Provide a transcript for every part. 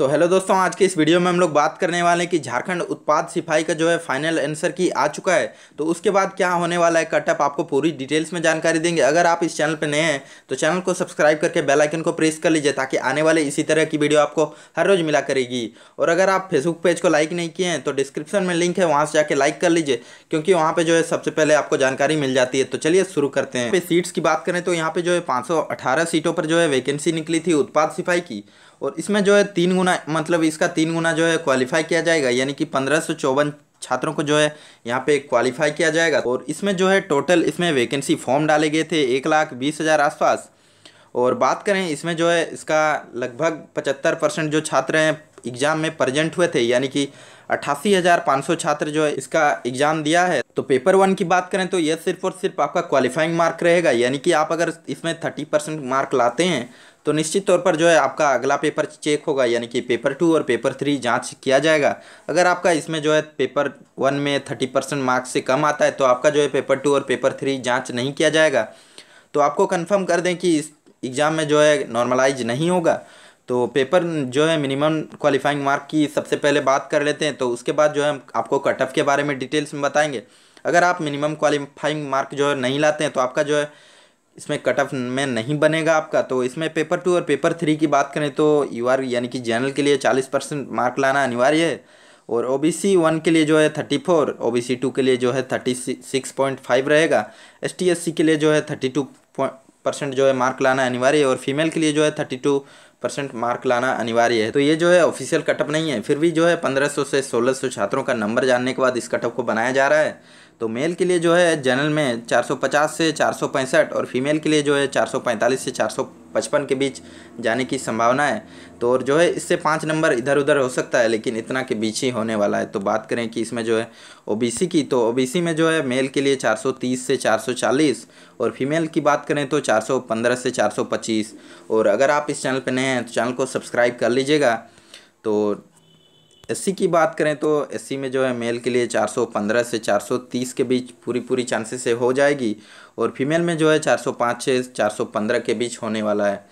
तो हेलो दोस्तों, आज के इस वीडियो में हम लोग बात करने वाले हैं कि झारखंड उत्पाद सिपाही का जो है फाइनल आंसर की आ चुका है। तो उसके बाद क्या होने वाला है कटअप आपको पूरी डिटेल्स में जानकारी देंगे। अगर आप इस चैनल पर नए हैं तो चैनल को सब्सक्राइब करके बेल आइकन को प्रेस कर लीजिए ताकि आने वाले इसी तरह की वीडियो आपको हर रोज़ मिला करेगी। और अगर आप फेसबुक पेज को लाइक नहीं किए हैं तो डिस्क्रिप्शन में लिंक है, वहाँ से जाकर लाइक कर लीजिए, क्योंकि वहाँ पर जो है सबसे पहले आपको जानकारी मिल जाती है। तो चलिए शुरू करते हैं। सीट्स की बात करें तो यहाँ पर जो है पाँच सीटों पर जो है वैकेंसी निकली थी उत्पाद सिपाही की। और इसमें जो है तीन गुना मतलब इसका तीन गुना जो है क्वालिफाई किया जाएगा, यानी कि पंद्रह सौ चौवन छात्रों को जो है यहाँ पे क्वालिफाई किया जाएगा। और इसमें जो है टोटल इसमें वैकेंसी फॉर्म डाले गए थे एक लाख बीस हज़ार आसपास। और बात करें इसमें जो है इसका लगभग पचहत्तर परसेंट जो छात्र हैं एग्ज़ाम में प्रजेंट हुए थे, यानी कि अट्ठासी हज़ार पाँच सौ छात्र जो है इसका एग्ज़ाम दिया है। तो पेपर वन की बात करें तो यह सिर्फ़ और सिर्फ़ आपका क्वालिफाइंग मार्क रहेगा, यानी कि आप अगर इसमें थर्टी परसेंट मार्क लाते हैं तो निश्चित तौर पर जो है आपका अगला पेपर चेक होगा, यानी कि पेपर टू और पेपर थ्री जाँच किया जाएगा। अगर आपका इसमें जो है पेपर वन में थर्टी परसेंट मार्क्स से कम आता है तो आपका जो है पेपर टू और पेपर थ्री जाँच नहीं किया जाएगा। तो आपको कंफर्म कर दें कि इस एग्ज़ाम में जो है नॉर्मलाइज नहीं होगा। तो पेपर जो है मिनिमम क्वालिफाइंग मार्क की सबसे पहले बात कर लेते हैं तो उसके बाद जो है आपको कट ऑफ़ के बारे में डिटेल्स में बताएँगे। अगर आप मिनिमम क्वालिफाइंग मार्क जो है नहीं लाते हैं तो आपका जो है इसमें कट ऑफ़ में नहीं बनेगा आपका तो इसमें पेपर टू और पेपर थ्री की बात करें तो यू आर यानी कि जनरल के लिए चालीस परसेंट मार्क लाना अनिवार्य है। और ओ बी सी वन के लिए जो है thirty four O B C two के लिए जो है थर्टी सिक्स पॉइंट फाइव रहेगा। एस टी एस सी के लिए जो है थर्टी टू परसेंट जो है मार्क लाना अनिवार्य है और फीमेल के लिए जो है थर्टी टू परसेंट मार्क लाना अनिवार्य है। तो ये जो है ऑफिशियल कटअप नहीं है, फिर भी जो है पंद्रह सौ से सोलह सौ छात्रों का नंबर जानने के बाद इस कटअप को बनाया जा रहा है। तो मेल के लिए जो है जनरल में 450 से चार सौ पैंसठ और फीमेल के लिए जो है 445 से 455 के बीच जाने की संभावना है। तो और जो है इससे पाँच नंबर इधर उधर हो सकता है, लेकिन इतना के बीच ही होने वाला है। तो बात करें कि इसमें जो है ओबीसी की तो ओबीसी में जो है मेल के लिए 430 से 440 और फीमेल की बात करें तो 415 से 425 और अगर आप इस चैनल पर नए हैं तो चैनल को सब्सक्राइब कर लीजिएगा। तो एससी की बात करें तो एससी में जो है मेल के लिए 415 से 430 के बीच पूरी पूरी चांसेस से हो जाएगी और फीमेल में जो है 405 से 415 के बीच होने वाला है।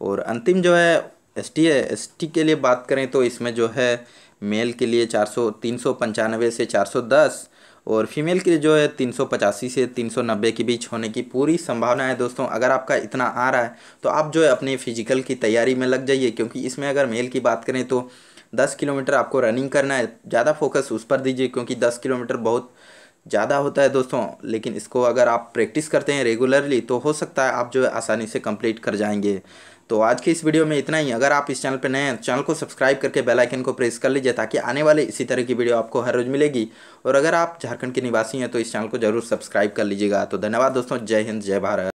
और अंतिम जो है एस टी है एस टी के लिए बात करें तो इसमें जो है मेल के लिए चार सौ, तीन सौ पंचानवे से चार सौ दस और फीमेल के लिए जो है तीन सौ पचासी से तीन सौ नब्बे के बीच होने की पूरी संभावना है दोस्तों। अगर आपका इतना आ रहा है तो आप जो है अपने फ़िज़िकल की तैयारी में लग जाइए, क्योंकि इसमें अगर मेल की बात करें तो दस किलोमीटर आपको रनिंग करना है, ज़्यादा फोकस उस पर दीजिए, क्योंकि दस किलोमीटर बहुत ज़्यादा होता है दोस्तों। लेकिन इसको अगर आप प्रैक्टिस करते हैं रेगुलरली तो हो सकता है आप जो है आसानी से कंप्लीट कर जाएँगे। तो आज के इस वीडियो में इतना ही। अगर आप इस चैनल पर नए हैं चैनल को सब्सक्राइब करके बेल आइकन को प्रेस कर लीजिए, ताकि आने वाले इसी तरह की वीडियो आपको हर रोज़ मिलेगी। और अगर आप झारखंड के निवासी हैं तो इस चैनल को ज़रूर सब्सक्राइब कर लीजिएगा। तो धन्यवाद दोस्तों। जय हिंद, जय भारत।